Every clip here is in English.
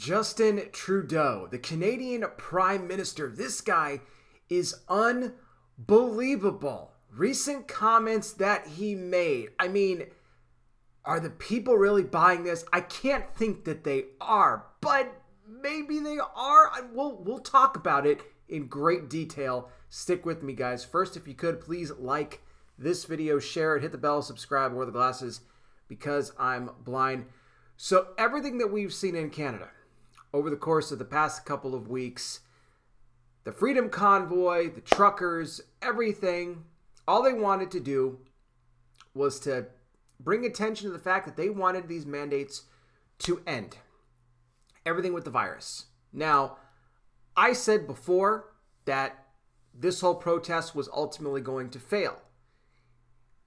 Justin Trudeau, the Canadian Prime Minister. This guy is unbelievable. Recent comments that he made. I mean, are the people really buying this? I can't think that they are, but maybe they are. We'll we'll talk about it in great detail. Stick with me, guys. First, if you could, please like this video, share it, hit the bell, subscribe, wear the glasses because I'm blind. So everything that we've seen in Canada over the course of the past couple of weeks, the Freedom Convoy, the truckers, everything, all they wanted to do was to bring attention to the fact that they wanted these mandates to end everything with the virus. Now, I said before that this whole protest was ultimately going to fail.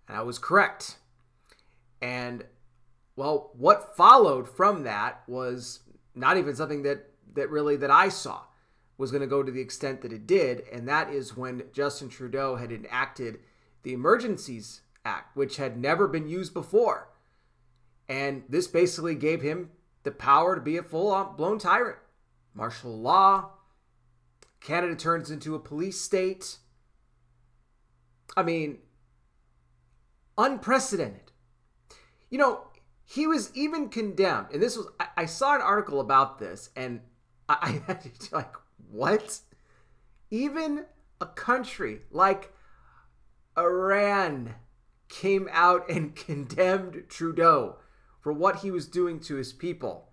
And I was correct. And well, what followed from that was not even something that that really that I saw was going to go to the extent that it did, and that is when Justin Trudeau had enacted the Emergencies Act, which had never been used before. And this basically gave him the power to be a full blown tyrant. Martial law. Canada turns into a police state. I mean, unprecedented. You know, he was even condemned, and this was, I, I saw an article about this, and I, I had to, like, what? Even a country like Iran came out and condemned Trudeau for what he was doing to his people.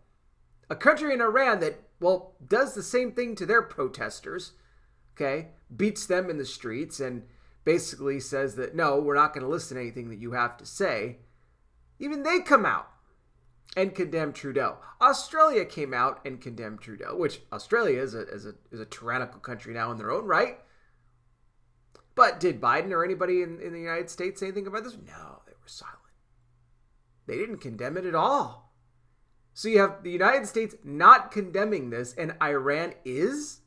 A country in Iran that, well, does the same thing to their protesters, okay, beats them in the streets and basically says that, no, we're not going to listen to anything that you have to say. Even they come out and condemn Trudeau. Australia came out and condemned Trudeau, which Australia is a, is a, is a tyrannical country now in their own right. But did Biden or anybody in, in the United States say anything about this? No, they were silent. They didn't condemn it at all. So you have the United States not condemning this, and Iran is?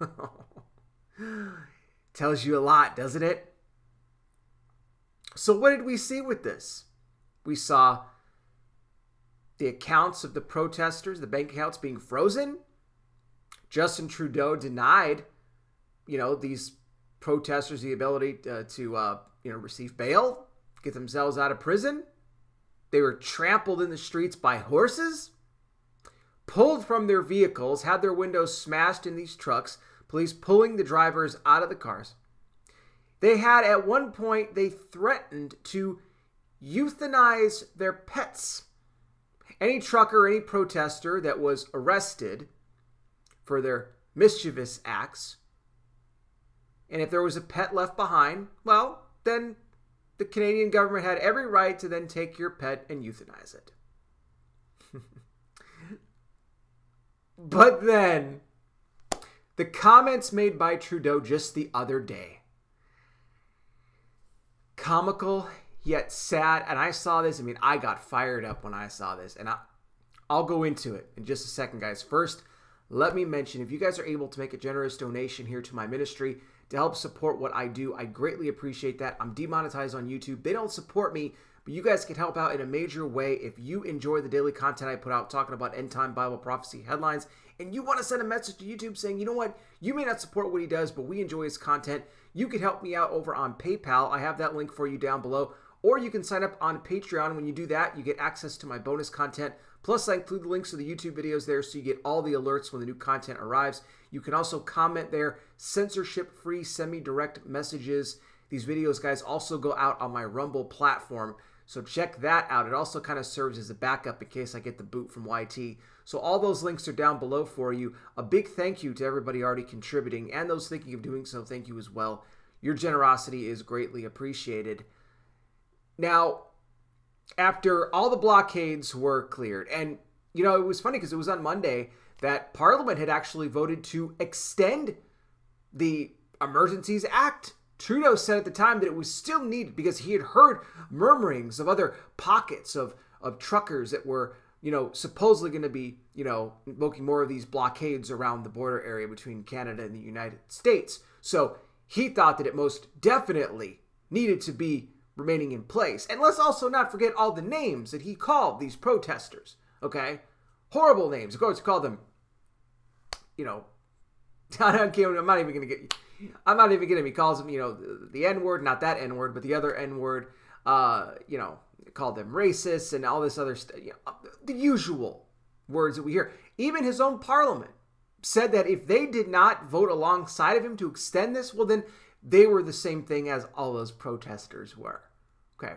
Tells you a lot, doesn't it? So, what did we see with this? We saw the accounts of the protesters, the bank accounts being frozen. Justin Trudeau denied, you know, these protesters the ability to, uh, to uh, you know, receive bail, get themselves out of prison. They were trampled in the streets by horses, pulled from their vehicles, had their windows smashed in these trucks, police pulling the drivers out of the cars. They had, at one point, they threatened to euthanize their pets. Any trucker, any protester that was arrested for their mischievous acts, and if there was a pet left behind, well, then the Canadian government had every right to then take your pet and euthanize it. but then, the comments made by Trudeau just the other day comical yet sad. And I saw this. I mean, I got fired up when I saw this. And I, I'll go into it in just a second, guys. First, let me mention if you guys are able to make a generous donation here to my ministry, to help support what I do. I greatly appreciate that. I'm demonetized on YouTube. They don't support me, but you guys can help out in a major way if you enjoy the daily content I put out talking about end time Bible prophecy headlines and you want to send a message to YouTube saying, you know what, you may not support what he does, but we enjoy his content, you can help me out over on PayPal. I have that link for you down below. Or you can sign up on Patreon. When you do that, you get access to my bonus content. Plus, I include the links to the YouTube videos there so you get all the alerts when the new content arrives. You can also comment there, censorship free, semi direct messages. These videos, guys, also go out on my Rumble platform. So check that out. It also kind of serves as a backup in case I get the boot from YT. So all those links are down below for you. A big thank you to everybody already contributing and those thinking of doing so. Thank you as well. Your generosity is greatly appreciated. Now, after all the blockades were cleared, and you know, it was funny because it was on Monday that Parliament had actually voted to extend the Emergencies Act. Trudeau said at the time that it was still needed because he had heard murmurings of other pockets of, of truckers that were, you know, supposedly going to be, you know, invoking more of these blockades around the border area between Canada and the United States. So he thought that it most definitely needed to be remaining in place. And let's also not forget all the names that he called these protesters, okay? horrible names. Of course, called them, you know, I'm not even going to get. I'm not even going to. He calls them, you know, the, the N word, not that N word, but the other N word. Uh, you know, called them racists and all this other stuff. You know, the usual words that we hear. Even his own parliament said that if they did not vote alongside of him to extend this, well, then they were the same thing as all those protesters were. Okay.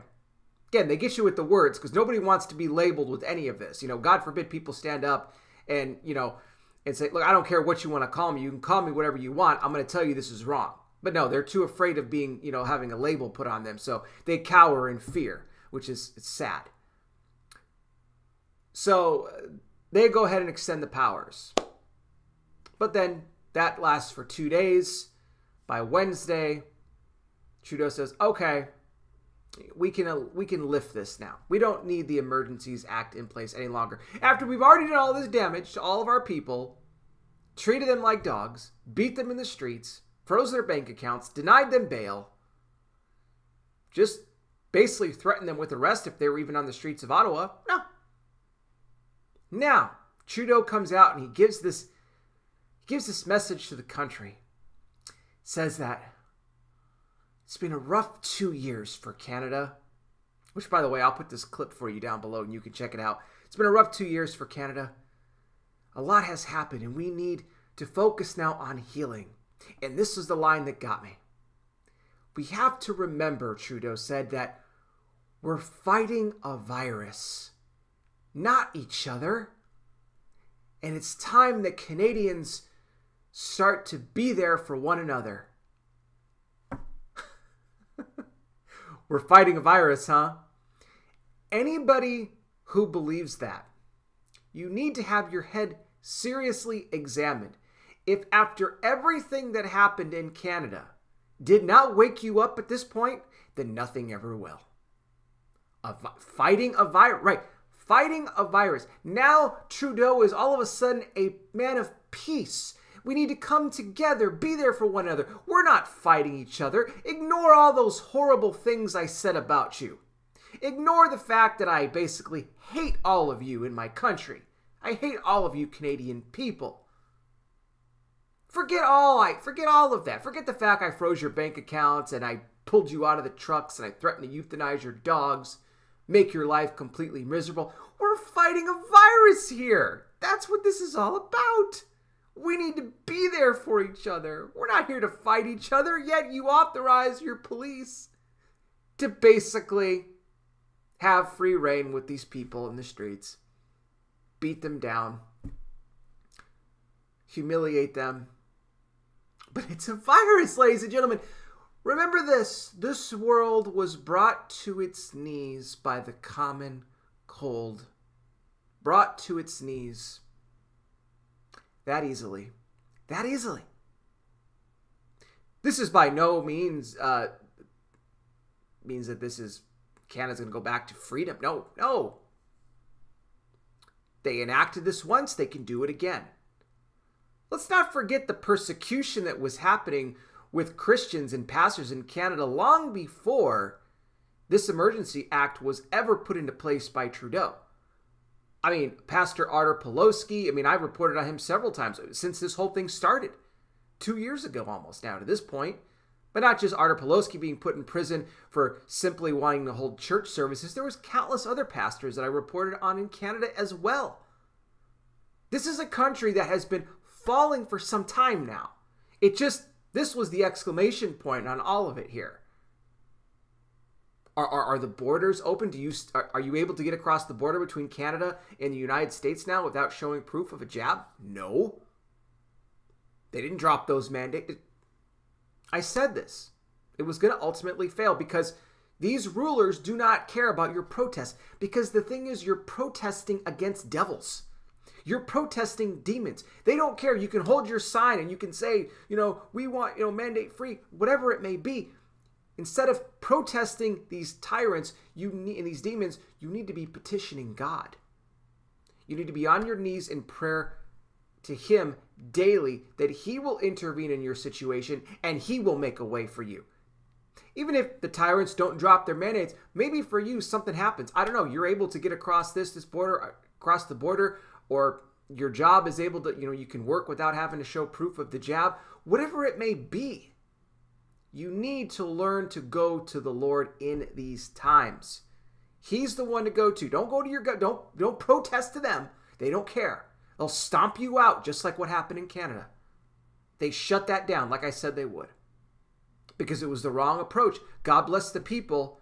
Again, they get you with the words because nobody wants to be labeled with any of this. You know, God forbid people stand up and, you know, and say, look, I don't care what you want to call me. You can call me whatever you want. I'm going to tell you this is wrong. But no, they're too afraid of being, you know, having a label put on them. So they cower in fear, which is sad. So uh, they go ahead and extend the powers. But then that lasts for two days. By Wednesday, Trudeau says, okay, we can uh, we can lift this now. We don't need the Emergencies Act in place any longer. After we've already done all this damage to all of our people, treated them like dogs, beat them in the streets, froze their bank accounts, denied them bail, just basically threatened them with arrest if they were even on the streets of Ottawa. No. Now, Trudeau comes out and he gives this he gives this message to the country. Says that it's been a rough two years for Canada. Which, by the way, I'll put this clip for you down below and you can check it out. It's been a rough two years for Canada. A lot has happened, and we need to focus now on healing. And this is the line that got me. We have to remember, Trudeau said, that we're fighting a virus, not each other. And it's time that Canadians start to be there for one another. We're fighting a virus, huh? Anybody who believes that, you need to have your head seriously examined. If after everything that happened in Canada did not wake you up at this point, then nothing ever will. A fighting a virus, right? Fighting a virus. Now Trudeau is all of a sudden a man of peace we need to come together, be there for one another. We're not fighting each other. Ignore all those horrible things I said about you. Ignore the fact that I basically hate all of you in my country. I hate all of you Canadian people. Forget all I forget all of that. Forget the fact I froze your bank accounts and I pulled you out of the trucks and I threatened to euthanize your dogs, make your life completely miserable. We're fighting a virus here. That's what this is all about. We need to be there for each other. We're not here to fight each other, yet you authorize your police to basically have free reign with these people in the streets, beat them down, humiliate them. But it's a virus, ladies and gentlemen. Remember this this world was brought to its knees by the common cold. Brought to its knees that easily. That easily. This is by no means uh, means that this is Canada's going to go back to freedom. No, no. They enacted this once, they can do it again. Let's not forget the persecution that was happening with Christians and pastors in Canada long before this emergency act was ever put into place by Trudeau. I mean, Pastor Artur Pawlowski, I mean, I've reported on him several times since this whole thing started. Two years ago almost now to this point. But not just Artur Pawlowski being put in prison for simply wanting to hold church services. There was countless other pastors that I reported on in Canada as well. This is a country that has been falling for some time now. It just, this was the exclamation point on all of it here. Are, are, are the borders open? Do you are, are you able to get across the border between Canada and the United States now without showing proof of a jab? No. They didn't drop those mandates. I said this. It was going to ultimately fail because these rulers do not care about your protest because the thing is you're protesting against devils. You're protesting demons. They don't care. You can hold your sign and you can say, you know, we want, you know, mandate free, whatever it may be. Instead of protesting these tyrants you need, and these demons, you need to be petitioning God. You need to be on your knees in prayer to Him daily that He will intervene in your situation and He will make a way for you. Even if the tyrants don't drop their mandates, maybe for you something happens. I don't know. You're able to get across this this border. across the border or your job is able to, you know, you can work without having to show proof of the jab, whatever it may be. You need to learn to go to the Lord in these times. He's the one to go to. Don't go to your gut. Don't don't protest to them. They don't care. They'll stomp you out just like what happened in Canada. They shut that down like I said they would. Because it was the wrong approach. God bless the people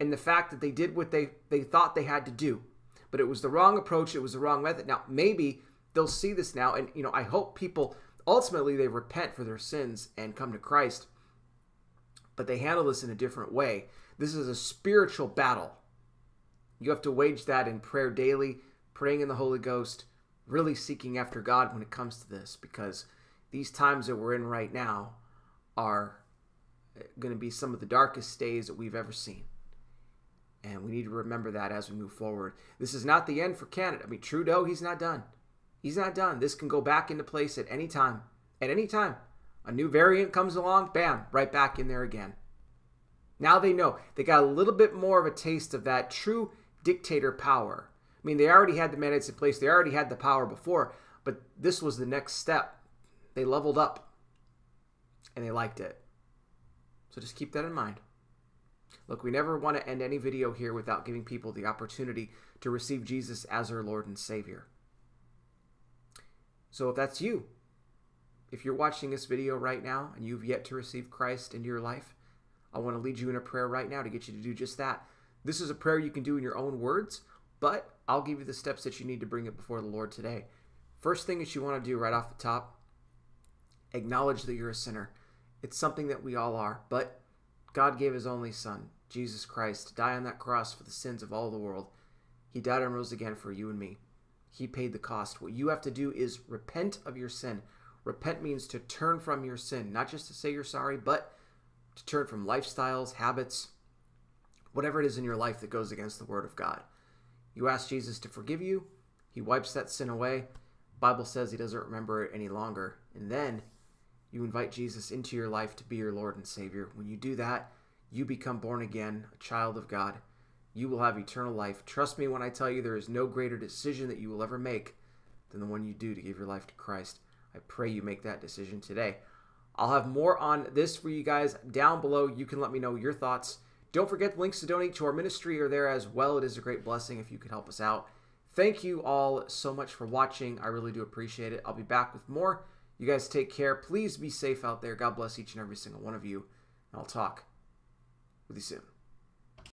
and the fact that they did what they, they thought they had to do. But it was the wrong approach, it was the wrong method. Now, maybe they'll see this now, and you know, I hope people ultimately they repent for their sins and come to Christ. But they handle this in a different way. This is a spiritual battle. You have to wage that in prayer daily, praying in the Holy Ghost, really seeking after God when it comes to this, because these times that we're in right now are going to be some of the darkest days that we've ever seen. And we need to remember that as we move forward. This is not the end for Canada. I mean, Trudeau, he's not done. He's not done. This can go back into place at any time. At any time. A new variant comes along, bam, right back in there again. Now they know. They got a little bit more of a taste of that true dictator power. I mean, they already had the mandates in place, they already had the power before, but this was the next step. They leveled up and they liked it. So just keep that in mind. Look, we never want to end any video here without giving people the opportunity to receive Jesus as their Lord and Savior. So if that's you, if you're watching this video right now and you've yet to receive Christ into your life, I want to lead you in a prayer right now to get you to do just that. This is a prayer you can do in your own words, but I'll give you the steps that you need to bring it before the Lord today. First thing that you want to do right off the top, acknowledge that you're a sinner. It's something that we all are, but God gave his only son, Jesus Christ, to die on that cross for the sins of all the world. He died and rose again for you and me. He paid the cost. What you have to do is repent of your sin. Repent means to turn from your sin, not just to say you're sorry, but to turn from lifestyles, habits, whatever it is in your life that goes against the word of God. You ask Jesus to forgive you, he wipes that sin away. Bible says he doesn't remember it any longer. And then you invite Jesus into your life to be your Lord and Savior. When you do that, you become born again, a child of God. You will have eternal life. Trust me when I tell you there is no greater decision that you will ever make than the one you do to give your life to Christ. I pray you make that decision today. I'll have more on this for you guys down below. You can let me know your thoughts. Don't forget the links to donate to our ministry are there as well. It is a great blessing if you could help us out. Thank you all so much for watching. I really do appreciate it. I'll be back with more. You guys take care. Please be safe out there. God bless each and every single one of you. And I'll talk with you soon.